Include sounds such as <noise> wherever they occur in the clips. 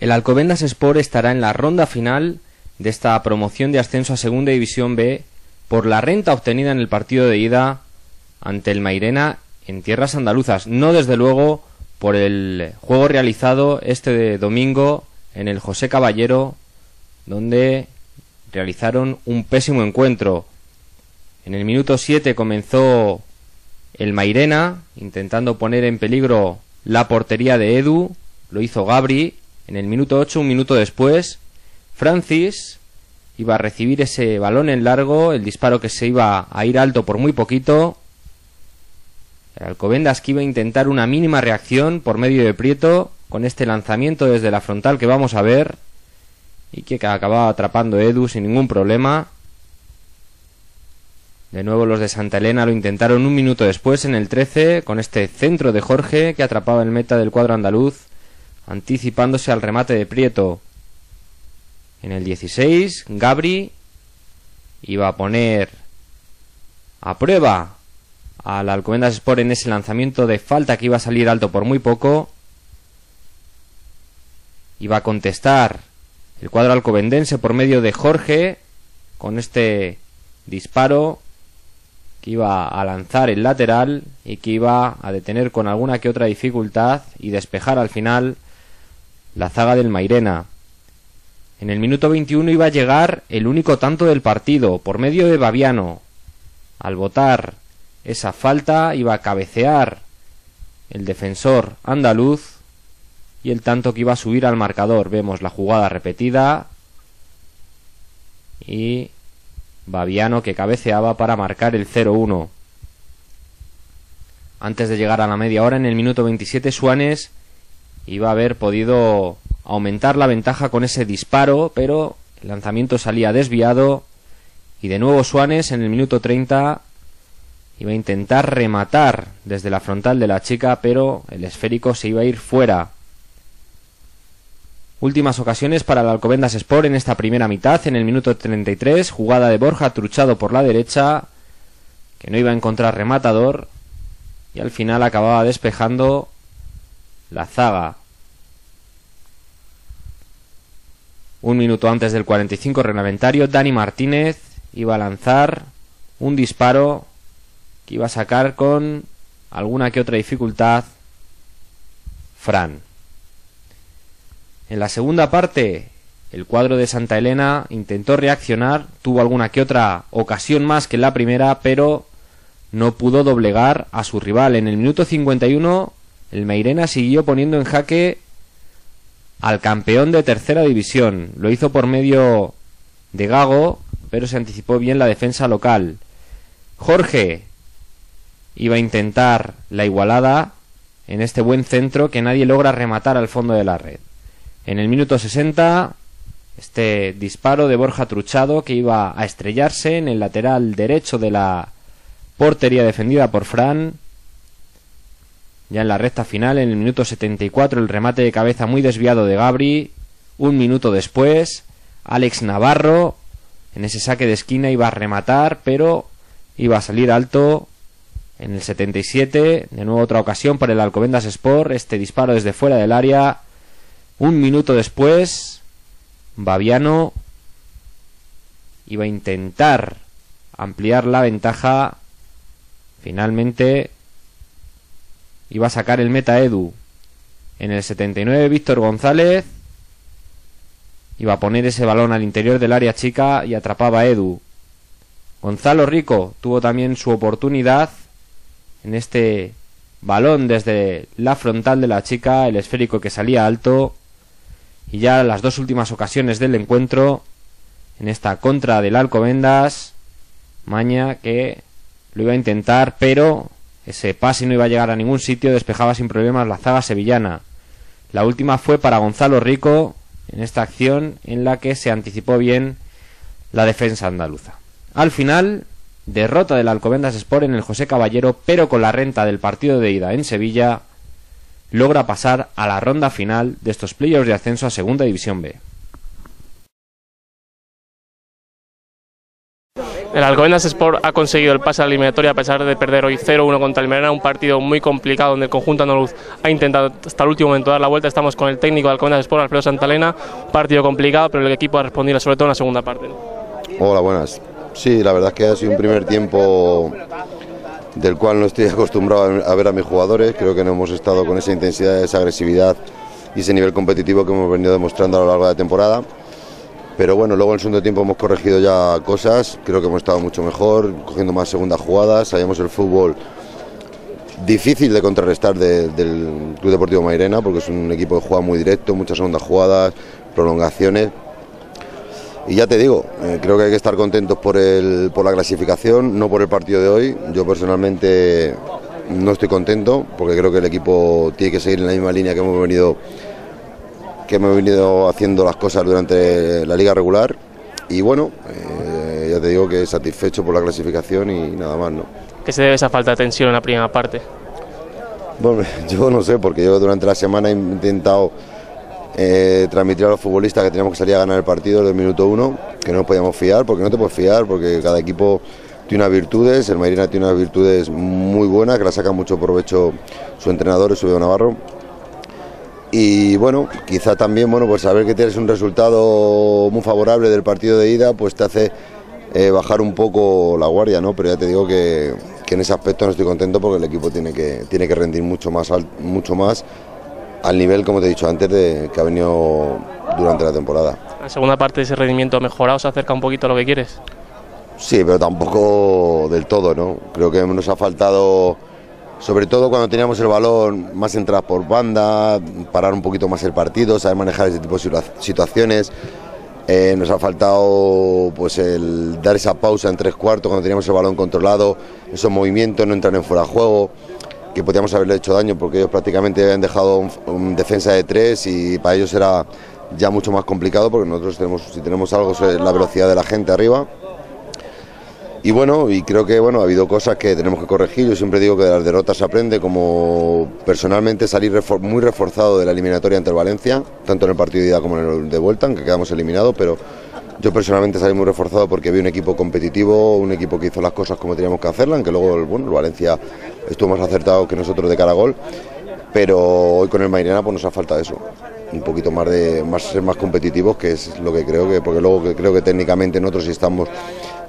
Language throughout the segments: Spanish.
El Alcobendas Sport estará en la ronda final de esta promoción de ascenso a Segunda División B por la renta obtenida en el partido de ida ante el Mairena en tierras andaluzas, no desde luego por el juego realizado este domingo en el José Caballero, donde realizaron un pésimo encuentro. En el minuto 7 comenzó el Mairena, intentando poner en peligro la portería de Edu, lo hizo Gabri. En el minuto 8, un minuto después, Francis iba a recibir ese balón en largo, el disparo que se iba a ir alto por muy poquito. Alcobendas que iba a intentar una mínima reacción por medio de Prieto con este lanzamiento desde la frontal que vamos a ver y que acababa atrapando Edu sin ningún problema. De nuevo los de Santa Elena lo intentaron un minuto después en el 13 con este centro de Jorge que atrapaba el meta del cuadro andaluz anticipándose al remate de Prieto. En el 16 Gabri iba a poner a prueba al Alcobendas Sport en ese lanzamiento de falta que iba a salir alto por muy poco. Iba a contestar el cuadro alcobendense por medio de Jorge con este disparo que iba a lanzar el lateral y que iba a detener con alguna que otra dificultad y despejar al final la zaga del Mairena. En el minuto 21 iba a llegar el único tanto del partido por medio de Baviano. Al votar esa falta iba a cabecear el defensor andaluz y el tanto que iba a subir al marcador. Vemos la jugada repetida y Baviano que cabeceaba para marcar el 0-1. Antes de llegar a la media hora, en el minuto 27, Suárez iba a haber podido aumentar la ventaja con ese disparo, pero el lanzamiento salía desviado y de nuevo Suárez en el minuto 30 iba a intentar rematar desde la frontal de la chica, pero el esférico se iba a ir fuera. Últimas ocasiones para el Alcobendas Sport en esta primera mitad, en el minuto 33, jugada de Borja truchado por la derecha, que no iba a encontrar rematador, y al final acababa despejando la zaga. Un minuto antes del 45 reglamentario, Dani Martínez iba a lanzar un disparo que iba a sacar con alguna que otra dificultad Fran. En la segunda parte, el cuadro de Santa Elena intentó reaccionar, tuvo alguna que otra ocasión más que en la primera, pero no pudo doblegar a su rival. En el minuto 51, el Meirena siguió poniendo en jaque al campeón de tercera división. Lo hizo por medio de Gago, pero se anticipó bien la defensa local. Jorge iba a intentar la igualada en este buen centro que nadie logra rematar al fondo de la red. En el minuto 60, este disparo de Borja Truchado que iba a estrellarse en el lateral derecho de la portería defendida por Fran. Ya en la recta final, en el minuto 74, el remate de cabeza muy desviado de Gabri. Un minuto después, Alex Navarro en ese saque de esquina iba a rematar, pero iba a salir alto. En el 77, de nuevo otra ocasión para el Alcobendas Sport, este disparo desde fuera del área un minuto después, Baviano iba a intentar ampliar la ventaja. Finalmente iba a sacar el meta Edu. En el 79 Víctor González iba a poner ese balón al interior del área chica y atrapaba a Edu. Gonzalo Rico tuvo también su oportunidad en este balón desde la frontal de la chica, el esférico que salía alto y ya las dos últimas ocasiones del encuentro, en esta contra del Alcobendas, Maña que lo iba a intentar, pero ese pase no iba a llegar a ningún sitio, despejaba sin problemas la zaga sevillana. La última fue para Gonzalo Rico en esta acción en la que se anticipó bien la defensa andaluza. Al final, derrota del Alcobendas Sport en el José Caballero, pero con la renta del partido de ida en Sevilla logra pasar a la ronda final de estos playoffs de ascenso a Segunda División B. El Alcobendas Sport ha conseguido el pase a la eliminatoria a pesar de perder hoy 0-1 contra el Merena, un partido muy complicado donde el conjunto andaluz ha intentado hasta el último momento dar la vuelta. Estamos con el técnico del Alcobendas Sport, Alfredo Santalena, partido complicado, pero el equipo ha respondido sobre todo en la segunda parte. Hola, buenas. Sí, la verdad es que ha sido un primer tiempo del cual no estoy <laughs> acostumbrado a ver a mis jugadores. Creo que no hemos estado con esa intensidad, esa agresividad y ese nivel competitivo que hemos venido demostrando a lo largo de la temporada. Pero bueno, luego en el segundo tiempo hemos corregido ya cosas, creo que hemos estado mucho mejor, cogiendo más segundas jugadas, sabíamos el fútbol difícil de contrarrestar del Club Deportivo Mairena, porque es un equipo que juega muy directo, muchas segundas jugadas, prolongaciones. Y ya te digo, eh, creo que hay que estar contentos por, el, por la clasificación, no por el partido de hoy. Yo personalmente no estoy contento, porque creo que el equipo tiene que seguir en la misma línea que hemos venido que hemos venido haciendo las cosas durante la liga regular y bueno, eh, ya te digo que satisfecho por la clasificación y nada más, ¿no? ¿Qué se debe esa falta de tensión en la primera parte? Bueno, <laughs> yo no sé, porque yo durante la semana he intentado eh, transmitir a los futbolistas que teníamos que salir a ganar el partido desde el minuto uno, que no podíamos fiar, porque no te puedes fiar, porque cada equipo tiene unas virtudes, el Marina tiene unas virtudes muy buenas, que la saca mucho provecho su entrenador, su Navarro y bueno, quizá también, bueno, pues saber que tienes un resultado muy favorable del partido de ida, pues te hace eh, bajar un poco la guardia, ¿no? Pero ya te digo que, en ese aspecto no estoy contento porque el equipo tiene que, tiene que rendir mucho más, mucho más al nivel, como te he dicho antes, de, que ha venido durante la temporada. La segunda parte de ese rendimiento mejorado se acerca un poquito a lo que quieres. Sí, pero tampoco del todo, ¿no? Creo que nos ha faltado sobre todo cuando teníamos el balón más entradas por banda, parar un poquito más el partido, saber manejar ese tipo de situaciones. Eh, nos ha faltado pues el dar esa pausa en tres cuartos cuando teníamos el balón controlado, esos movimientos, no entrar en fuera de juego, que podíamos haberle hecho daño porque ellos prácticamente habían dejado un, defensa de tres y para ellos era ya mucho más complicado porque nosotros si tenemos algo, es la velocidad de la gente arriba y bueno, y creo que bueno, ha habido cosas que tenemos que corregir. Yo siempre digo que de las derrotas se aprende, como personalmente salir muy reforzado de la eliminatoria ante el Valencia, tanto en el partido de ida como en el de vuelta, aunque quedamos eliminados, pero yo personalmente salí muy reforzado porque vi un equipo competitivo, un equipo que hizo las cosas como teníamos que hacerlas, aunque luego bueno, el Valencia estuvo más acertado que nosotros de cara a gol, pero hoy con el Mairena pues nos ha falta eso un poquito más de más ser más competitivos que es lo que creo que porque luego creo que técnicamente nosotros si estamos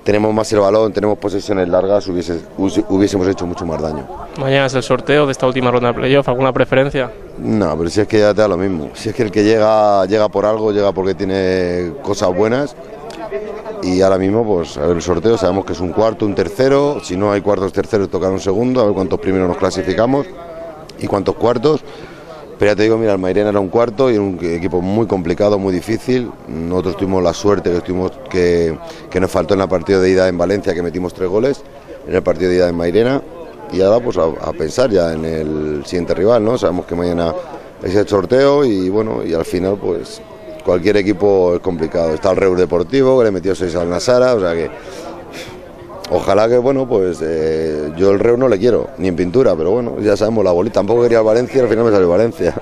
tenemos más el balón, tenemos posesiones largas, hubiésemos hecho mucho más daño. Mañana es el sorteo de esta última ronda de playoff, ¿alguna preferencia? No, pero si es que ya te da lo mismo. Si es que el que llega, llega por algo, llega porque tiene cosas buenas. Y ahora mismo, pues a ver el sorteo, sabemos que es un cuarto, un tercero. Si no hay cuartos, terceros, tocar un segundo, a ver cuántos primeros nos clasificamos y cuántos cuartos. Pero ya te digo, mira, el Mairena era un cuarto y un equipo muy complicado, muy difícil. Nosotros tuvimos la suerte que, tuvimos que, nos faltó en la partida de ida en Valencia, que metimos tres goles, en el partido de ida en Mairena. Y ahora pues a, pensar ya en el siguiente rival, ¿no? Sabemos que mañana es el sorteo y bueno, y al final pues cualquier equipo es complicado. Está el Reus Deportivo, que le metió seis al Nasara, o sea que Ojalá que, bueno, pues eh, yo el Reu no le quiero, ni en pintura, pero bueno, ya sabemos, la bolita tampoco quería el Valencia, al final me salió Valencia.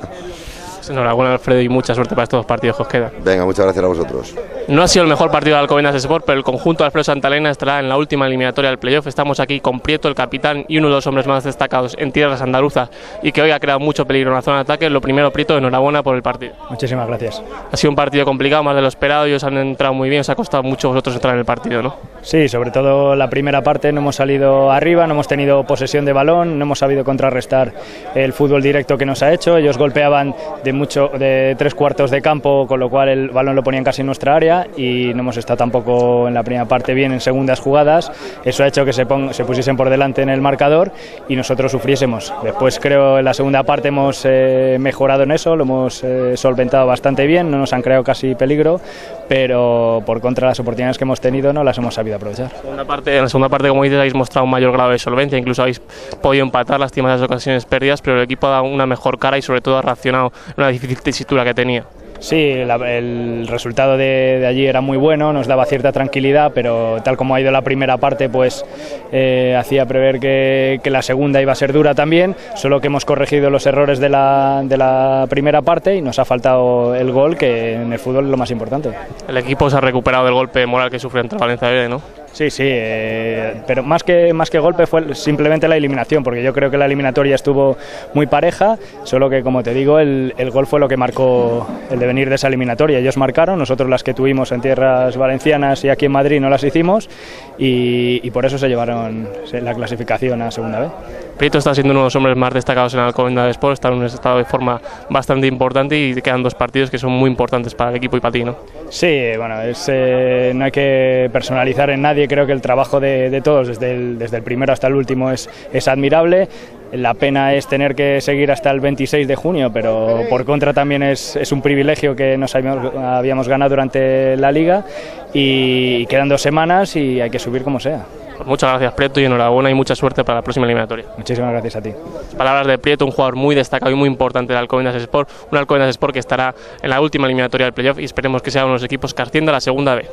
Enhorabuena, Alfredo, y mucha suerte para estos dos partidos que os quedan. Venga, muchas gracias a vosotros. No ha sido el mejor partido de Alcobendas Sport, pero el conjunto de Alfredo Santalena estará en la última eliminatoria del playoff. Estamos aquí con Prieto, el capitán y uno de los hombres más destacados en tierras andaluzas y que hoy ha creado mucho peligro en la zona de ataque. Lo primero, Prieto, enhorabuena por el partido. Muchísimas gracias. Ha sido un partido complicado, más de lo esperado. Ellos han entrado muy bien, os ha costado mucho vosotros entrar en el partido, ¿no? Sí, sobre todo la primera parte no hemos salido arriba, no hemos tenido posesión de balón, no hemos sabido contrarrestar el fútbol directo que nos ha hecho. Ellos golpeaban de mucho de tres cuartos de campo, con lo cual el balón lo ponían casi en nuestra área y no hemos estado tampoco en la primera parte bien en segundas jugadas. Eso ha hecho que se, se pusiesen por delante en el marcador y nosotros sufriésemos. Después creo en la segunda parte hemos eh, mejorado en eso, lo hemos eh, solventado bastante bien, no nos han creado casi peligro, pero por contra las oportunidades que hemos tenido no las hemos sabido aprovechar. Segunda parte, en la segunda parte, como dices, habéis mostrado un mayor grado de solvencia, incluso habéis podido empatar las las ocasiones perdidas, pero el equipo ha dado una mejor cara y sobre todo ha reaccionado en una difícil tesitura que tenía. Sí, el resultado de, allí era muy bueno, nos daba cierta tranquilidad, pero tal como ha ido la primera parte, pues eh, hacía prever que, la segunda iba a ser dura también, solo que hemos corregido los errores de la, de la primera parte y nos ha faltado el gol, que en el fútbol es lo más importante. El equipo se ha recuperado del golpe moral que sufrió ante Valencia, ¿no? Sí, sí, eh, pero más que, más que golpe fue simplemente la eliminación, porque yo creo que la eliminatoria estuvo muy pareja, solo que como te digo, el, el gol fue lo que marcó el devenir de esa eliminatoria. Ellos marcaron, nosotros las que tuvimos en tierras valencianas y aquí en Madrid no las hicimos y, y por eso se llevaron la clasificación a segunda vez. Prieto está siendo uno de los hombres más destacados en Alcobendas Sport, está en un estado de forma bastante importante y quedan dos partidos que son muy importantes para el equipo y para ti, ¿no? Sí, bueno, es, eh, no hay que personalizar en nadie, creo que el trabajo de, de todos, desde el, desde el, primero hasta el último, es, es admirable. La pena es tener que seguir hasta el 26 de junio, pero por contra también es, es un privilegio que nos habíamos, habíamos ganado durante la liga y quedan dos semanas y hay que subir como sea. Muchas gracias Prieto y enhorabuena y mucha suerte para la próxima eliminatoria. Muchísimas gracias a ti. Palabras de Prieto, un jugador muy destacado y muy importante del Alcobendas Sport, un Alcobendas Sport que estará en la última eliminatoria del playoff y esperemos que sea uno de los equipos que ascienda a la segunda B.